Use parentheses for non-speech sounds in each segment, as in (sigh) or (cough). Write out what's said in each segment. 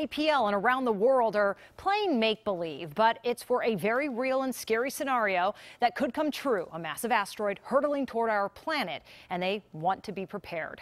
APL and around the world are playing make believe, but it's for a very real and scary scenario that could come true a massive asteroid hurtling toward our planet, and they want to be prepared.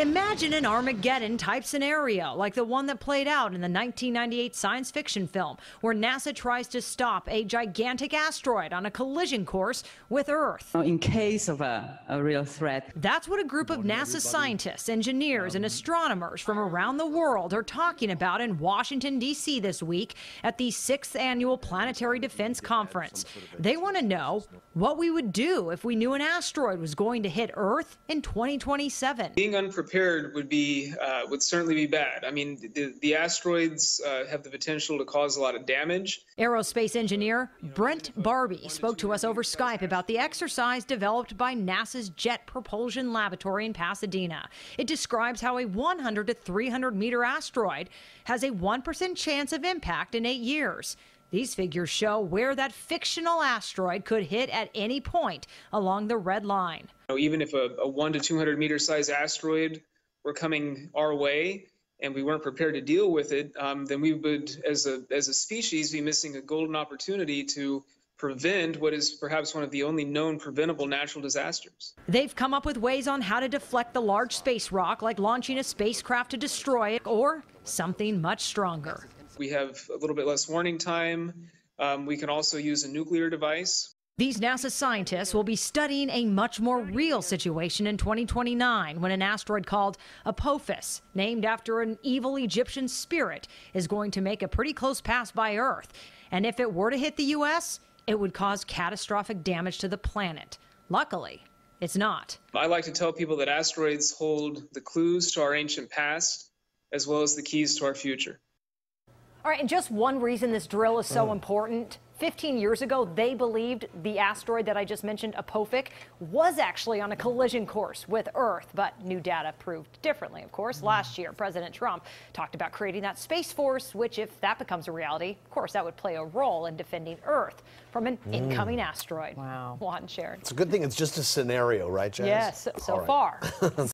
Imagine an Armageddon type scenario like the one that played out in the 1998 science fiction film, where NASA tries to stop a gigantic asteroid on a collision course with Earth. In case of a, a real threat. That's what a group of NASA scientists, engineers, and astronomers from around the world are talking about in Washington, D.C. this week at the sixth annual Planetary Defense Conference. They want to know what we would do if we knew an asteroid was going to hit Earth in 2027. Being unprepared unprepared would be uh, would certainly be bad. I mean, the, the asteroids uh, have the potential to cause a lot of damage. Aerospace engineer Brent Barbee spoke to us over Skype about the exercise developed by NASA's Jet Propulsion Laboratory in Pasadena. It describes how a 100 to 300 meter asteroid has a 1% chance of impact in eight years. These figures show where that fictional asteroid could hit at any point along the red line. Even if a, a 1 to 200 meter size asteroid were coming our way and we weren't prepared to deal with it, um, then we would, as a, as a species, be missing a golden opportunity to prevent what is perhaps one of the only known preventable natural disasters. They've come up with ways on how to deflect the large space rock, like launching a spacecraft to destroy it, or something much stronger. We have a little bit less warning time. Um, we can also use a nuclear device. These NASA scientists will be studying a much more real situation in 2029 when an asteroid called Apophis, named after an evil Egyptian spirit, is going to make a pretty close pass by Earth. And if it were to hit the U.S., it would cause catastrophic damage to the planet. Luckily, it's not. I like to tell people that asteroids hold the clues to our ancient past as well as the keys to our future. All right, and just one reason this drill is so mm. important 15 years ago, they believed the asteroid that I just mentioned, Apophis, was actually on a collision course with Earth, but new data proved differently, of course. Last year, President Trump talked about creating that Space Force, which, if that becomes a reality, of course, that would play a role in defending Earth from an mm. incoming asteroid. Wow. Juan Sharon. It's a good thing it's just a scenario, right, Jazz? Yes, so, so far. (laughs)